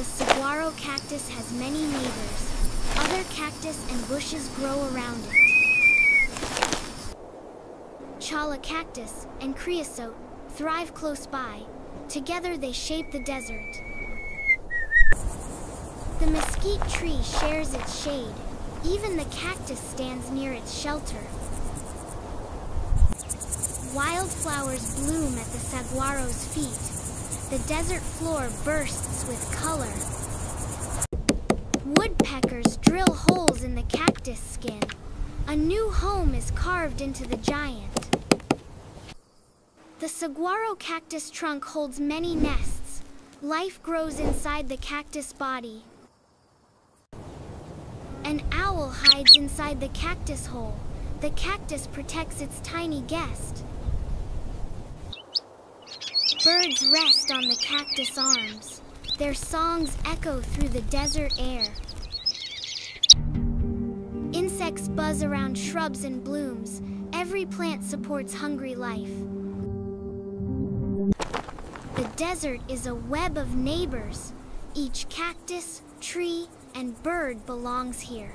The saguaro cactus has many neighbors. Other cactus and bushes grow around it. Cholla cactus and creosote thrive close by. Together they shape the desert. The mesquite tree shares its shade. Even the cactus stands near its shelter. Wildflowers bloom at the saguaro's feet. The desert floor bursts with color. Woodpeckers drill holes in the cactus skin. A new home is carved into the giant. The saguaro cactus trunk holds many nests. Life grows inside the cactus body. An owl hides inside the cactus hole. The cactus protects its tiny guest. Birds rest on the cactus arms. Their songs echo through the desert air. Insects buzz around shrubs and blooms. Every plant supports hungry life. The desert is a web of neighbors. Each cactus, tree, and bird belongs here.